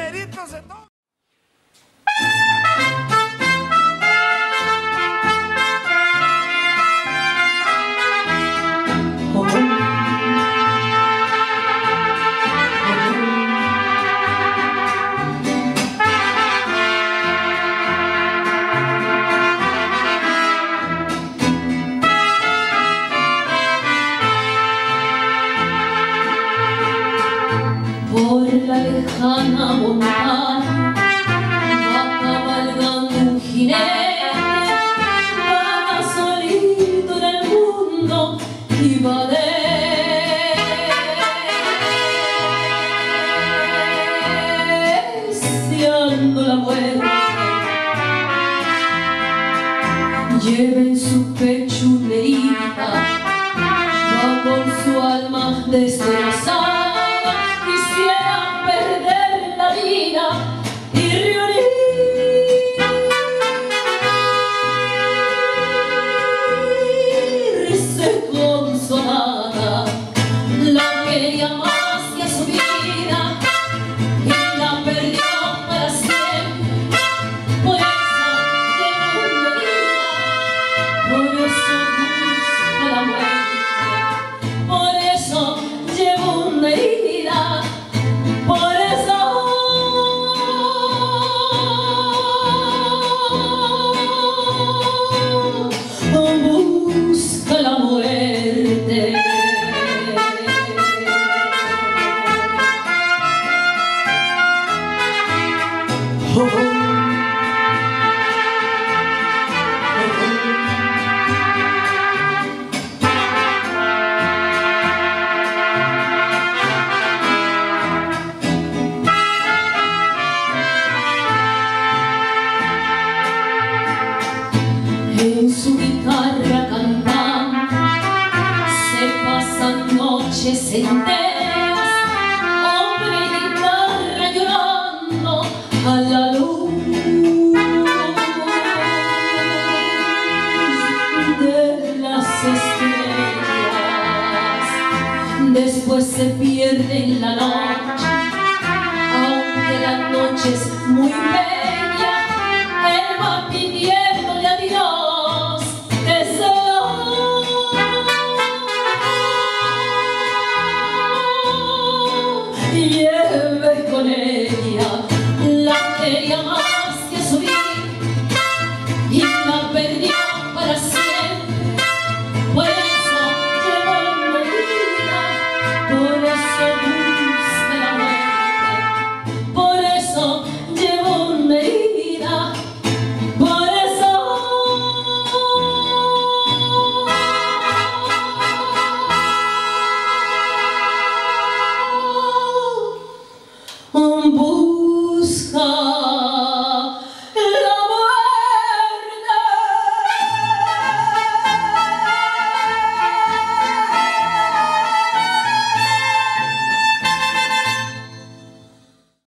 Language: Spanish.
numeritos se. por la lejana montaña va cabalgando un jinete para solito en el mundo y va de la vuelta lleva en su pecho una herida va con su alma destrozada Em sua guitarra se pierde en la noche. Aunque la noche es muy bella él va pidiéndole a Dios deseo. Y él con ella la quería más